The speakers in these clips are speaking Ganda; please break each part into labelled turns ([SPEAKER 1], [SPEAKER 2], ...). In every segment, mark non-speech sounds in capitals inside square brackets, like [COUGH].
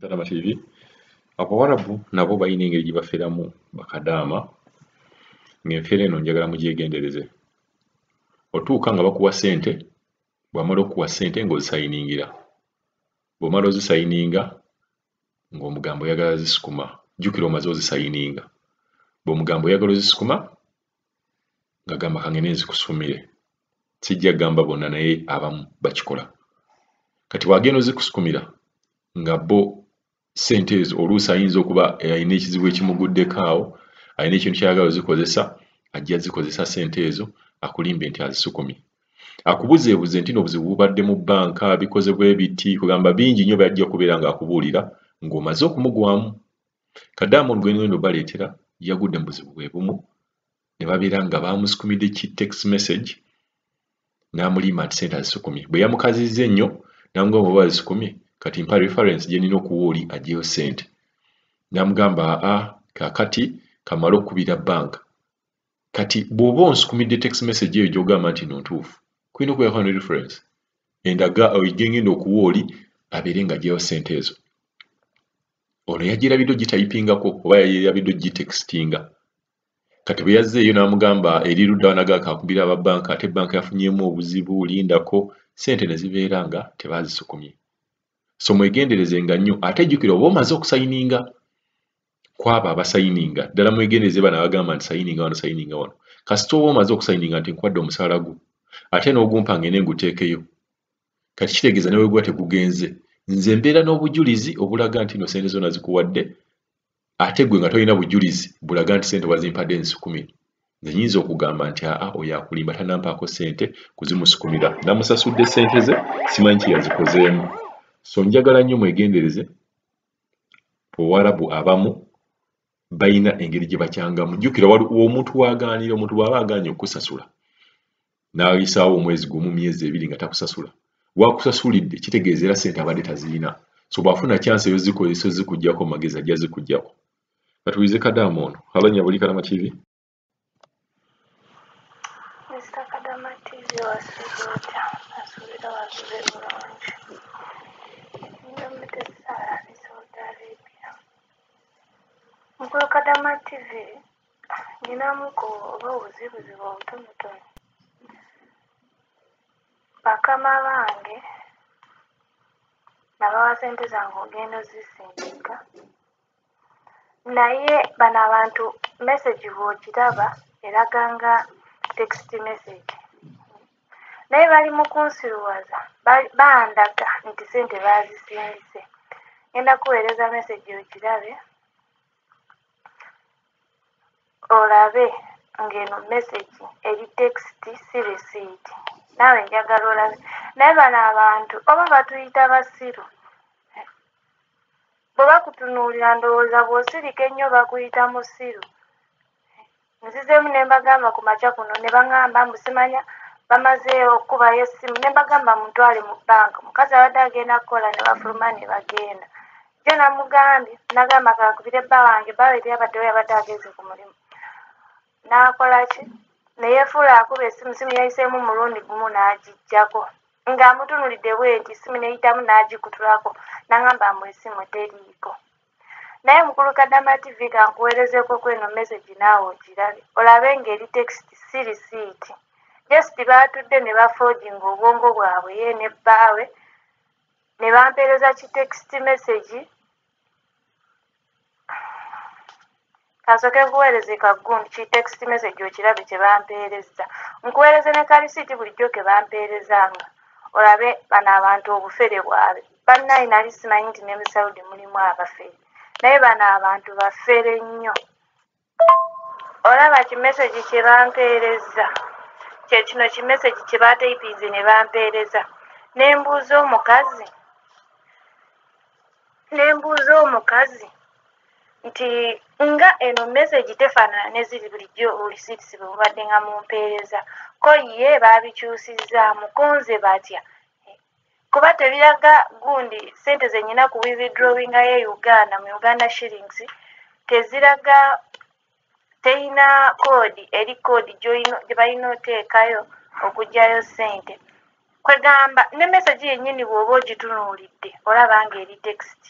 [SPEAKER 1] Salama TV Abawarabu nabo balina engeri gye bafeeramu bakadaama. Ng'enfeera eno njagala mugyegendereze otuuka nga bakuwa ssente bw'amala okukuwa ssente ng'ozisayiningira bw'omala ozisayininga ng'omugamba oyagala zisukuma jjukira omaze ozisayininga. Bw'omugamba oyagala ozisukuma nga gamba ka ngende nzikusumire sijja gamba bonna naye abamu bakikola. Kati bw'agenda ozikusukumira nga bo ssente ezo oluusi ayinza okuba alina ekizibu ekimuguddeko awo alina ekintu ky'ayagala ozikozesa ajja zikozesa ssente ezo akulimbe nti azisukumye. Akubuzeebuze nti n'obuzibu bubadde mu bbanka bikoze bwe biti kugamba bingi nnyo byajja okubeera ng'akubuulira ng'omaze okumugwamu. Kadamooni gwe ngenda obaleetera yagudde mu buzibu bwe bumu ne babeera nga baamusukumidde ki text message n'amulimba nti ssente azisukumye. Bwe yamukazizza ennyo n'amugamba oba azisukumye kati mpa reference gye nnina okuwa oli aggyeyo ssente n'amugamba aa kaakati kamale okkubira bbanka kati bw'oba onsukumidde text message eyo gy'ogamba nti no ntuufu kulina okubeerako ne reference. Endaga gye ngenda okuwa oli abeere ng'aggyeyo ssente ezo. Ono yagyerabidde ogitayipingako oba yayerabidde ogitextinga. Kati bwe yazzeeyo n'amugamba eri ludda wanagaaka akubira aba bbanka ate bbanka yafunyeemu obuzibu lindako ssente ne zibeera nga tebaazisukumye so mwegenderezenga nnyo ate jjukira oba omaze okusayininga kwabo abasayininga. Ddala mwegendereze bano abagamba nti sayininga wano sayininga wano. Kasita oba omaze okusayininga nti nkwadde omusaala gwo ate n'ogumpa ngende nguteekeyo. Kati kitegeeza ne weguba tegugenze nze mbeera n'obujulizi obulaga nti no sente zonna zikuwadde ate gwe nga tolina bujulizi bulaga nti sente wazimpadde nzisukumi. Nze nyinza okugamba nti aa oyo akulimba tanampaako sente kuzimusukumira. Namusasudde sente ze simanyi ki yazikozeemu so njagala nnyo mwegendereze owarabu abamu bayina engeri gye bakyangamu. Jjukira waliwo omuntu wagaanira omuntu bw'aba agaanye okukusasula n'ayisaawo omwezi gumu myezi ebiri nga takusasula. Wakusasulidde kitegeeza era ssente abadde tazirina so bw'afuna kyansi eyo zikozesa zikugyako magezi ajja zikugyako katuwize kadaamu ono halonya buli kalama tv
[SPEAKER 2] TV ninamuko oba obuzibuzibu obutonotono. Bakama bange nabawa ssente zange ogenda ozisindika naye bano abantu message bw'ogiraba eraga nga text message. Naye bali mu kunsiruwaza Ba- bandaga nti ssente baazisindise ngenda kuweereza message ogirabe olabe ng'eno message eri text si receipt naawe njagala olabe naye bano abantu oba batuyita basiru bwe bakutunuulira ndowooza bw'osirika ennyo bakuyita musiru. Nzizeemu ne mbagamba ku makya kuno ne baŋŋamba mbu simanya bamaze okukubayo essimu. Ne mbagamba mutwale mu bbanka omukazi abadde agenda kukola ne bafuluma ne bagenda. Jo namugambye nagamba kakubire bba wange bba we teyabaddewo yabadde ageze ku mulimu n'akola ki? Ne yeefuula akuba essimu simu yayiseemu mulundi gumu n'agiggyako ng'amutunulidde bwe nti simu neyitamu n'agikutulako n'aŋŋamba mbu essimu teriiko. Naye mukulu kadama tv kankuweerezeko kweno message naawe ogirabe. Olabe ng'eri text si risiiti. Just baatudde ne bafoginga obwongo bwabwe ye ne bbaawe ne bampeereza ki text message kansooke nkuweereze kagundi ki text message okirabe kye bampeereza nkuweereze ne karisiiti bulijjo ke bampeerezanga olabe bano abantu obufere bwabwe bannaye nali simanyi nti ne mu saudi mulimu abafere naye bano abantu bafere nnyo. Olaba kimesagi kye bampeereza kye kino kimesagi kye batayipinze ne bampeereza ne mbuuza omukazi. Ne mbuuza omukazi nti nga eno message tefaanana ne ziri bulijjo olisiitisi bwe mubadde nga mumpeereza ko ye baabikyusizaamu konze batya kuba tebiraga gundi ssente ze nnyina ku withdrawinga ye uganda mu uganda shillings teziraga teyina koodi eri koodi gye balina oteekayo okuggyayo ssente. Kwegamba ne message yennyini bw'oba ogitunuulidde olaba nga eri text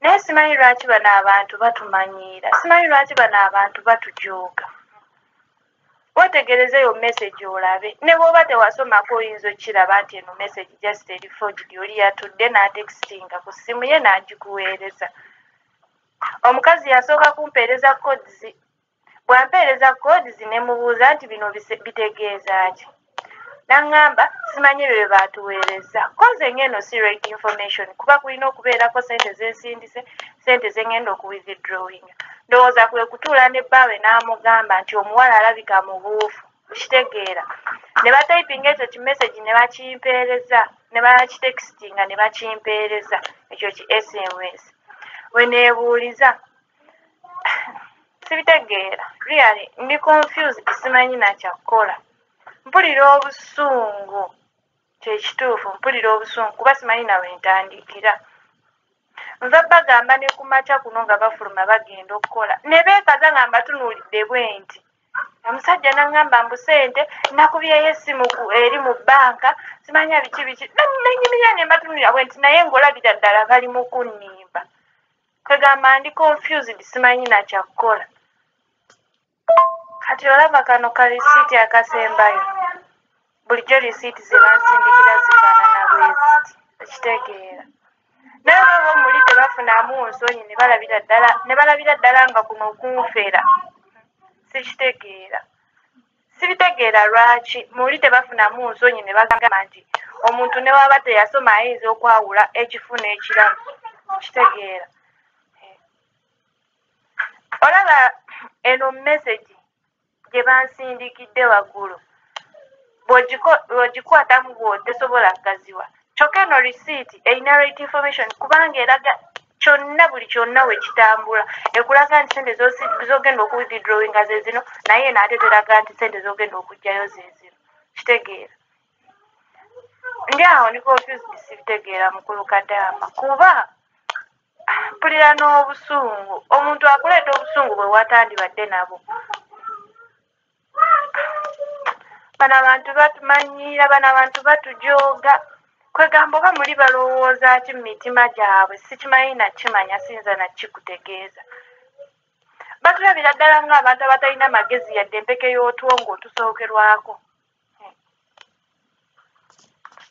[SPEAKER 2] naye simanyi lwaki bano abantu batumanyiira simanyi lwaki bano abantu batujooga. Wetegerezeyo message olabe. Ne bwoba tewasomako oyinza okiraba nti eno message just erifogidi oli yatudde n'atextinga ku ssimu ye n'agikuweereza. Omukazi yasooka kumpeereza codes bwampeereza codes ne mubuuza nti bino bitegeeza ki naŋŋamba simanyi bye baatuweereza koze ngendo si right information kuba kulina okubeerako sente zensindise sente zengenda okuwithdrawing. Ndowooza kwe kutuula ne bbaawe n'amugamba nti omuwala alabika mu buufu kitegeera ne batayipinga ekyo kimessagi ne bakimpeereza ne bakitextinga ne bakimpeereza. Ekyo ki sms we neebuuliza [SIGHS] sibitegeera. Really ndi confused simanyi nakyakukola mpulira obusungu kyekituufu mpulira obusungu kuba simanyi nawe ntandikira. Nva bagamba ne ku makya kuno nga bafuluma bagenda okukola. Ne beekaza nga mbatunuulidde bwe nti omusajja naŋŋamba mbu sente nakubyeyo essimu eri mu bbanka simanya biki biki? Nenyumira ne mbatunuulira bwe nti naye ngaolabira ddala bali mu kunnimba kwegamba ndi confused simanyi nakyakukola kati olaba kano ka risiiti akasembayo bulijjo risiiti ze bansindikira zifaanana bweziti ekitegeera naye baba muli tebafunamu nsonyi ne balabira ddala ne balabira ddala nga kuno okunfera sikitegeera. Sibitegeera lwaki? Muli tebafunamu nsonyi ne bagamba nti omuntu ne waba teyasoma ayinza okwawula ekifu n'ekiramu. Kitegeera. Olaba eno messagi gye bansindikidde waggulu bw'ogikwatamu bw'otesobola kugaziwa kyokka eno risiiti erina right information kubanga eraga kyonna buli kyonna we kitambula. Ekulaga nti sente zogenda okuwithdrawinga ze zino naye naate teraga nti sente zogenda okugjayo ze zino. Kitegeera. Ndi awo ni confused sibitegeera mukulu kadaama. Kuba mpulira n'obusungu. Omuntu akuleeta obusungu bwe watandibadde nabo bano abantu batumanyiira bano abantu batujooga kwegamba oba muli balowooza ki mu mitima gyabwe sikimanyi nakimanya siyinza nakikutegeeza batulabira ddala ngaabantu abatalina magezi yadde empeke y'otwo ng'otusookerwako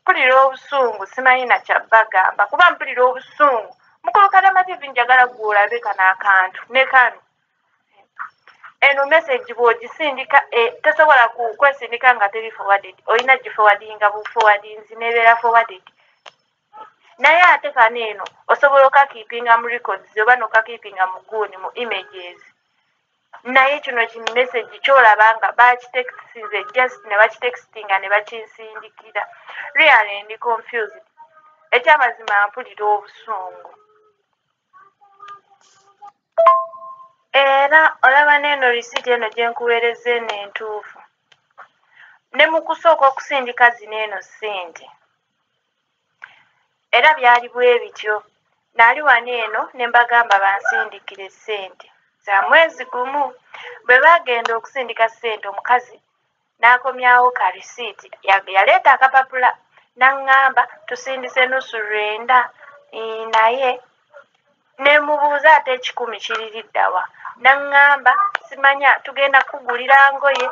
[SPEAKER 2] mpulira obusungu simanyi nakyabagamba kuba mpulira obusungu mukulukadamativi njagala gwolabe kano akantu. Ne kano eno message bw'ogisindika e, tosobola kwesindika nga teri forwarded. Olina giforwardinga buforwardinzi nebeera forwarded. Naye ate kano eno osobola okakiipinga mu records oba nokakiipinga mu guuni mu images. Naye kino kino message kyolaba nga bakitextinze just ne bakitextinga ne bakinsindikira. Really ndi confused. Ekyamazima mpulira obusungu era olaba neeno risiiti eno gye nkuweereza eno entuufu. Ne mu kusooka okusindika zino eno ssente. Era byali bwe bityo. Naali wano eno ne mbagamba bansindikire ssente. Za mwezi gumu bwe baagenda okusindika ssente omukazi n'akomyawo ka risiiti. Yaleeta akapapula n'aŋŋamba tusindise nusu lwenda. Naye ne mubuuza ate ekikumi kiririddawa naŋŋamba simanya tugenda kugulira ngoye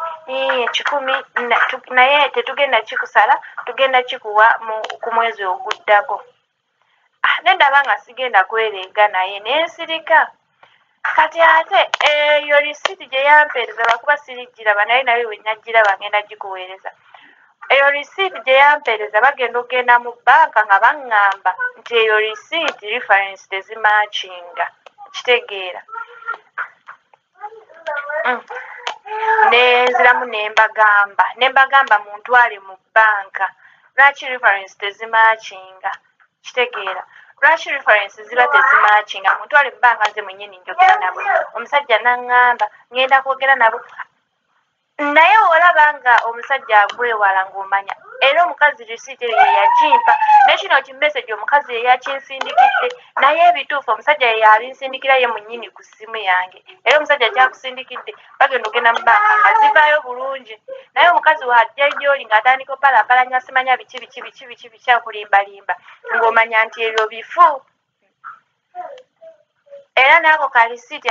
[SPEAKER 2] ekikumi naye tetugenda kikusala tugenda kikuwa ku mwezi oguddako. Ah, nendaba nga sigenda kwereega naye nensirika kati ate eyo risiiti gye yampeereza lwakuba sirigiraba naye naye wenagiraba ngenda gikuweereza eyo risiiti gye yampeereza bagenda okgenda mu bbanka nga baŋŋamba nti eyo risiiti reference tezimakinga kitegeera. Nenziramu nembagamba. Nembagamba muntwale mu bbanka. Lwaki reference tezimakinga kitegeera. Lwaki reference ziba tezimakinga muntwale mu bbanka nze mwenyini njogera nabo. Omusajja naŋŋamba ngenda kwogera nabo. Naye olaba nga omusajja agwewala ng'omanya era omukazi risiiti eyo yeyakimpa nekino kimesagi omukazi yeyakinsindikidde naye ebituufu omusajja yeyabinsindikira ye munyini ku ssimu yange. Era omusajja kyakusindikidde bagenda ogenda mu banka nga zivaayo bulungi. Naye omukazi wajja gyoli ng'atandika opalapalanya simanya biki biki biki biki bikyakulimbalimba ng'omanya nti ebyo bifu. Naako kalisiiti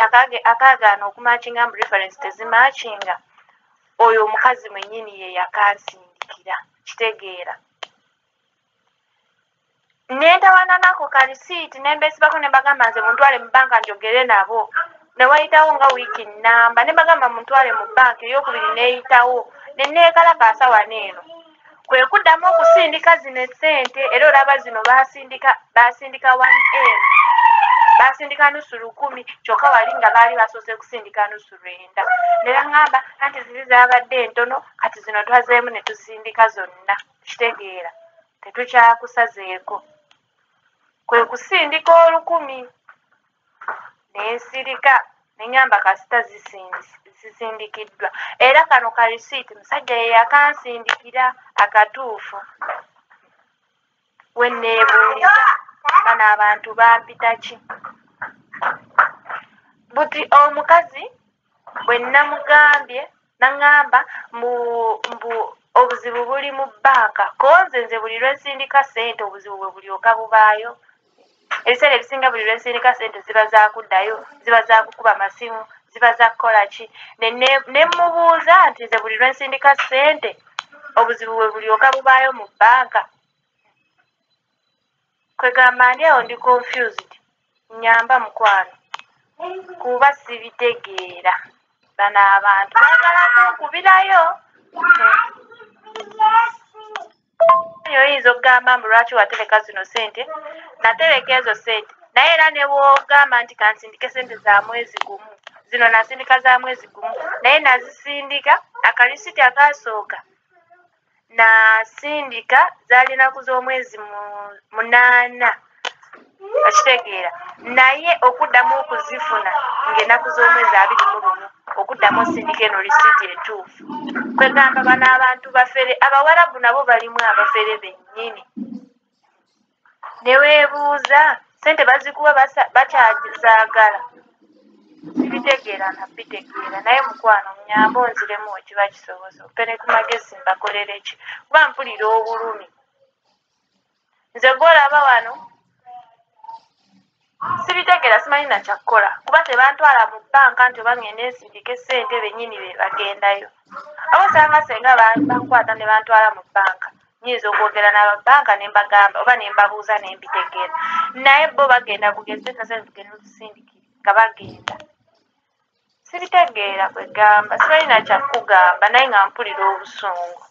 [SPEAKER 2] akaagaana okumakinga mu reference tezimakinga oyo omukazi mwennyini ye yakansindikira kitegeera. Nentawana nako kalisiiti nembeesibako ne mbagamba nze muntwale mu banka njogere nabo. Newayitawo nga wiiki namba ne mbagamba muntwale mu banka eyokubiri neeyitawo neneekalakaasa wano eno kwe kuddamu okusindika zino essente era olaba zino basindika basindika one m basindika nusu lukumi kyokka wali nga baali basoose kusindika nusu lwenda ne baŋŋamba anti ziri zaabadde entono kati zino twazeemu ne tusindika zonna. Kitegeera tetukyakusazeeko. Kwe kusindika olukumi nensirika neŋŋamba kasita zisindikiddwa. Era kano karisiiti musajja ye yakansindikira akatuufu. Weneebuuliza bano abantu bampita ki buti omukazi bwe namugambye naŋŋamba mbu obuzibu buli mu bbanka konze nze buli lwensindika ssente obuzibu bwe bulyoka bubaayo. Ebiseera ebisinga buli lwensindika ssente ziba zakuddayo ziba zakukuba masimu ziba zakukola ki? Ne mubuuza nti nze buli lwensindika ssente obuzibu bwe bulyoka bubaayo mu bbanka kwegamba ndi awo ndi confused nyamba mukwano kuba sibitegeera bano abantu baagala kunkubirayo oyinza okugamba mbu lwaki watereka zino sente natereka ezo sente naye era ne woogamba nti kansindike sente za mwezi gumu. Zino nasindika za mwezi gumu. Naye nazisindika akalisiti akasooka nasindika zaalinaku z'omwezi munaana okitegeera naye okuddamu okuzifuna ng'ennaku z'omwezi abiri mu lumu okuddamu osindika eno lisiiti entuufu kwegamba bano abantu bafere abawarabu nabo balimu abafere bennyini. Ne weebuuza sente bazikuwa bakyazaagala sibitegeera nabitegeera naye mukwano munyamba onziremu wekiba kisobose opene ku magezi mbakolere ki? Kuba mpulira obulumi. Nze gwolaba wano sibitegeera simanyi nakyakkola kuba tebantwala mu bbanka nti oba ngenda ensindika esente bennyini be bagendayo. Aba osanga senga bankwata ne bantwala mu bbanka nyinza okwogera n'ababbanka ne mbagamba oba ne mbabuuza ne mbitegeera naye bo bagenda bugezi nasente tugenda otusindikire nga bagenda. Sibitegeera kwegamba simanyi nakyakugamba naye nga mpulira obusungu